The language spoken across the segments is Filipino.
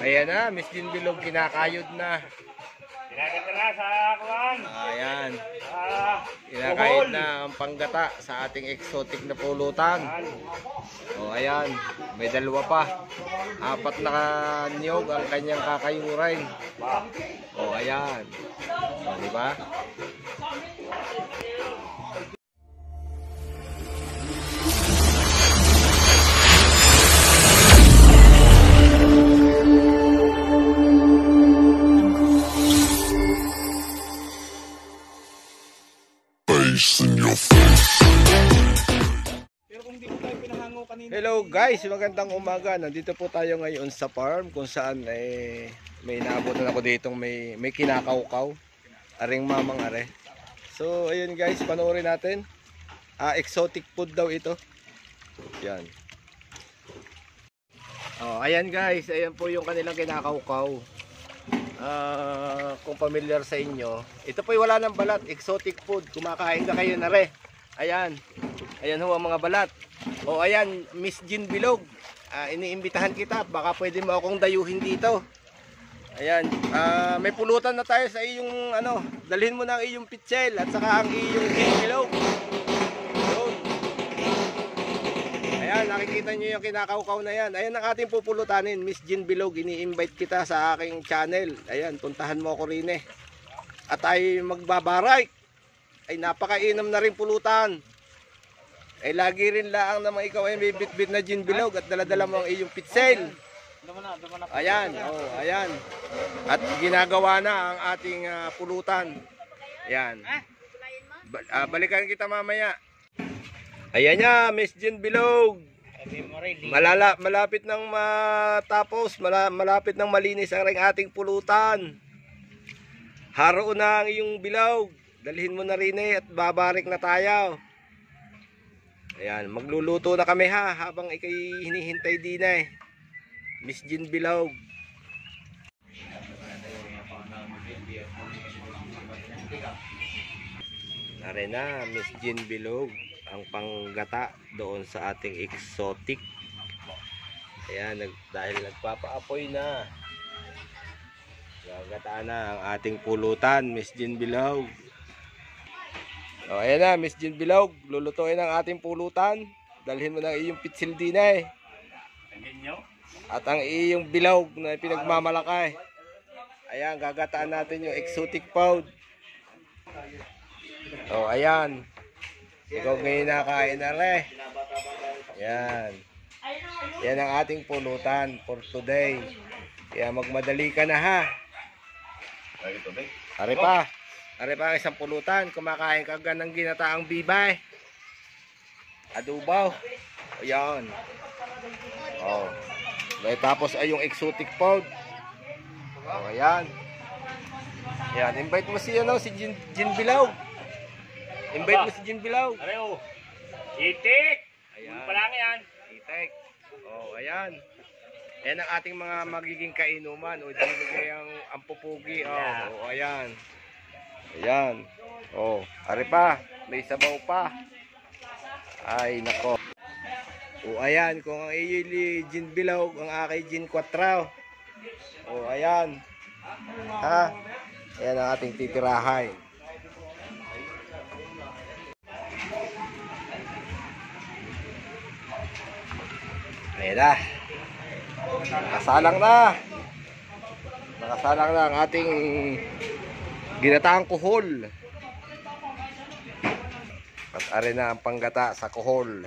Ayan na, Miss Jean Bilog kinakayod na. Pinaganda na sa kuwan. Ayan. Ah, Kinakayod na ang panggata sa ating exotic na pulutan. O ayan, may dalawa pa. Apat na niyog ang kanyang kakayurin. ba. O ayan. O, di Hello guys, magandang umaga. Nandito po tayo ngayon sa farm kung saan eh, may naabutan ako ditong may, may kinakaukaw. Aring mamang are. So ayun guys, panoorin natin. Ah, exotic food daw ito. Yan. Oh, ayan guys, ayan po yung kanilang kinakaukaw. Ah, kung familiar sa inyo, ito po wala ng balat, exotic food. Kumakain ka kayo na re. Ayan. Ayan ho ang mga balat. O ayan, Miss Jean Bilog. Ah, iniimbitahan kita. Baka pwede mo akong dayuhin dito. Ayan, ah, may pulutan na tayo sa iyong ano, dalhin mo na ang iyong pitsel at saka ang iyong Jean Bilog. Ayan, nakikita nyo yung kinakaukaw na yan. Ayan ang ating pupulutanin, Miss Jean Bilog. Ini-invite kita sa aking channel. Ayan, puntahan mo ako rin eh. At ay magbabaray. Ay napakainam na rin pulutan. Ay lagi rin laang naman ikaw ay may bitbit na gin bilog at daladala mo ang iyong na. Ayan, oh, ayan. At ginagawa na ang ating ah, pulutan. Ayan. Ba- ah, balikan kita mamaya. Ayan niya, Miss Jean Bilog. Malala, malapit nang matapos, mala, malapit nang malinis ang ating pulutan. Haro na ang iyong bilog. Dalhin mo na rin eh at babarik na tayo. Ayan, magluluto na kami ha habang ikay hinihintay din eh. Miss Jean Bilog. Nare na, Miss Jean Bilog ang panggata doon sa ating exotic. Ayan, nag, dahil nagpapaapoy na. Gagataan na ang ating pulutan, Miss Jean Bilog. O, ayan na, Miss Jean Bilog. Lulutuin ang ating pulutan. Dalhin mo na ang iyong pitsil din eh. At ang iyong bilog na pinagmamalakay. Ayan, gagataan natin yung exotic food. Oh, ayan. Ikaw ngayon nakain na re. Yan. Yan ang ating pulutan for today. Kaya magmadali ka na ha. Ari pa. Ari pa ang isang pulutan. Kumakain ka ng ginataang bibay. Adubaw. Ayan. Oh. May tapos ay yung exotic food. Oh, ayan. Ayan, invite mo si ano, si Jin, Jin Bilao. Invite mo si Jin Bilao. Areo. Itik! Ayan. Pa lang yan. Itek. Oh, ayan. Ayan ang ating mga magiging kainuman. O, dinigay ang, ang pupugi. Oh, oh, ayan. Ayan. Oh, ari pa. May sabaw pa. Ay, nako. O, ayan. Kung ang iyo gin bilog, ang aking gin quatraw. O, ayan. Ha? Ayan ang ating titirahay. Ayan na. Nakasalang na. Nakasalang na ang ating ginataang kuhol. At are na ang panggata sa kuhol.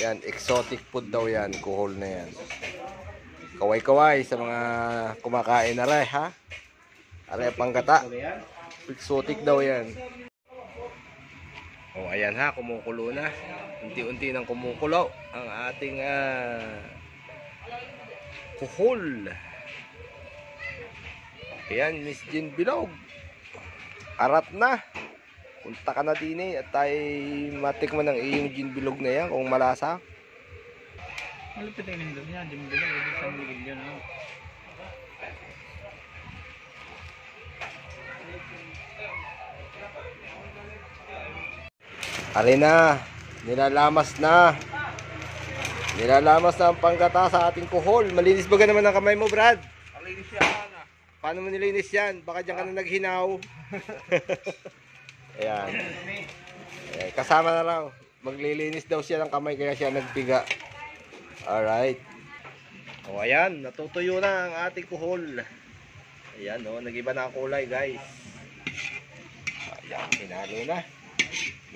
Yan, exotic food daw yan, kuhol na yan. Kaway-kaway sa mga kumakain na rin, ha? Are ang panggata. Exotic daw yan. O, ayan ha, kumukulo na. Unti-unti nang kumukulo ang ating ah, kuhol. Ayan, Miss Jean Bilog. Arat na. Punta ka na din eh at tayo matikman ng iyong Jean Bilog na yan kung malasa. Malupit ang nindog niya. Di mo bilang. Hindi sa migil yun. no? Ari na, nilalamas na. Nilalamas na ang panggata sa ating kuhol. Malinis ba naman ang kamay mo, Brad? Malinis. Paano mo nilinis yan? Baka dyan ka na naghinaw. Ayan. Ayan. Kasama na lang. Maglilinis daw siya ng kamay kaya siya nagpiga. Alright. O ayan, natutuyo na ang ating kuhol. Ayan o, nag-iba na ang kulay guys. Ayan, hinalo na.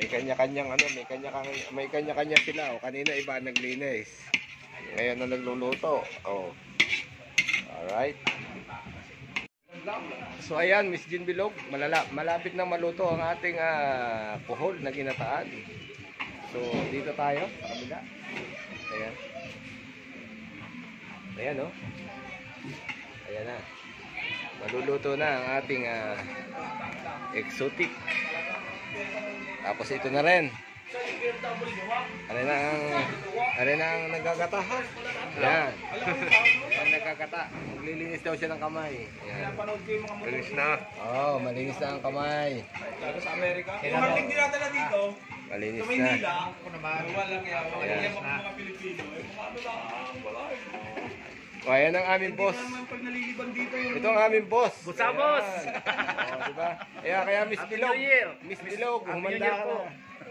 May kanya-kanyang ano, may kanya may kanya-kanya sila. O, kanina iba naglinis. Ngayon na nagluluto. O. Alright. So ayan, Miss Jean Bilog, malala, malapit na maluto ang ating ah, kuhol na ginataan. So dito tayo, sa kabila. Ayan. Ayan oh. Ayan na. Maluluto na ang ating ah, exotic. Tapos ito na rin. Ano na ang ano na ang nagagata ha? Ayan. Ang nagagata. Maglilinis daw siya ng kamay. Ayan. Malinis na. Oo, oh, malinis na ang kamay. Lalo sa Amerika. Kung marting dinadala dito, Malinis sa na. Maynila, ako naman, wala kaya. Ayan. Kaya mga Pilipino, eh, kung ano lang, wala. O, ayan ang aming boss. Naman pag naliliban dito yung Ito ang aming boss. Busabos! Ayan. O, diba? Kaya, kaya Miss Bilog. Miss Bilog, humanda ka na.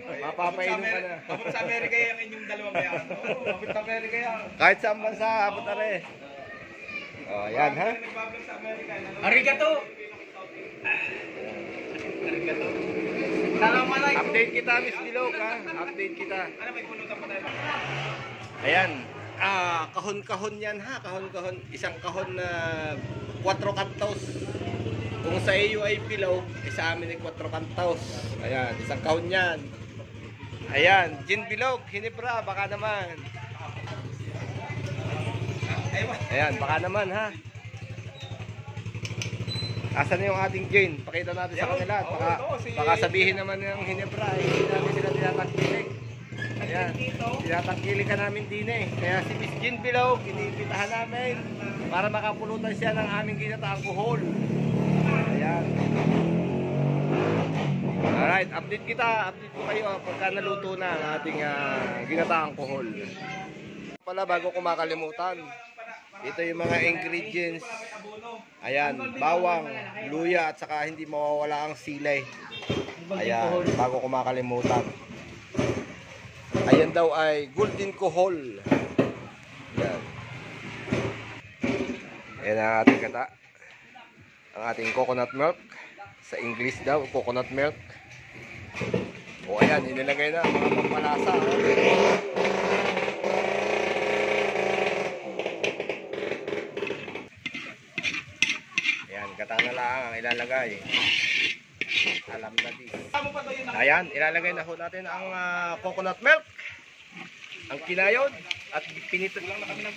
Mapapainom ka na. Abot sa Amerika yung inyong dalawang yan. Abot sa Amerika yan. Kahit saan bansa, abot na rin. O, ayan ha. Arigato! Arigato. Salamat. Update kita, Miss Bilog ha. Update kita. Ano, may pulutan pa tayo. Ayan. Ah, kahon-kahon yan ha. Kahon-kahon. Isang kahon na 4 kantos. Kung sa iyo ay pilog, eh, sa amin ay 4 kantos. Ayan, isang kahon yan. Ayan, gin bilog, hinibra, baka naman. Ayan, baka naman ha. Asan yung ating gin? Pakita natin sa kanila. at Baka, baka sabihin naman ng hinibra, eh, hindi namin sila tinatangkilig. Ayan, tinatangkilig ka namin din eh. Kaya si Miss Gin Bilog, iniimbitahan namin para makapulutan siya ng aming ginataang kuhol. Ayan. Alright, update kita. Update ko kayo ah, pagka naluto na ang ating ah, ginataang kuhol. Pala bago ko makalimutan, ito yung mga ingredients. Ayan, bawang, luya at saka hindi mawawala ang silay. Ayan, bago ko makalimutan. Ayan daw ay golden kohol. Ayan. Ayan ang ating kata. Ang ating coconut milk. Sa English daw, coconut milk. O ayan, inilagay na mga pampalasa. oh. Ayan, kata na lang ang ilalagay. Alam na di. Ayan, ilalagay na ho natin ang ah, coconut milk. Ang kinayod at pinit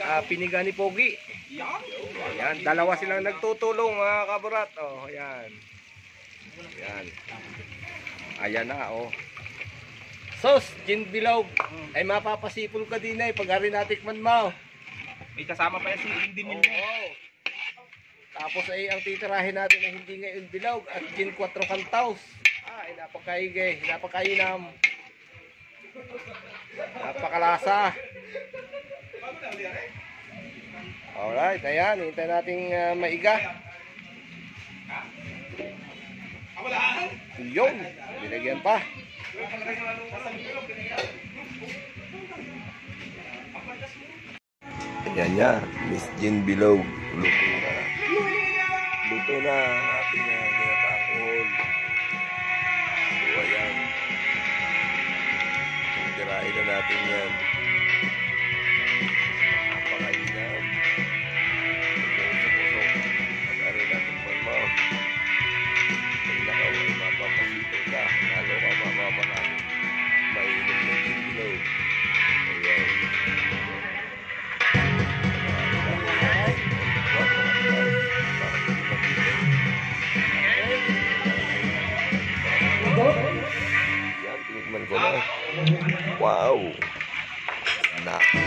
ah, piniga ni Pogi. Ayan, dalawa silang nagtutulong mga kaburat. Oh, ayan. Ayan. Ayan na, oh. Sos, gin bilog. Ay mapapasipol ka din ay pag hari natikman mo. May kasama pa yan si Indy Oo. Milne. Tapos ay ang titirahin natin ay hindi ngayon bilog at gin 4 kantaws. Ay, napakaigay, napakainam. Napakalasa. Alright, ayan, hintay nating uh, maiga. Yun, binigyan pa. Yan yan, Miss Jean Bilog. Luto. Luto na ang ating uh, ginatakuhol. So, ayan. Tirahin na natin yan. Wow! Na.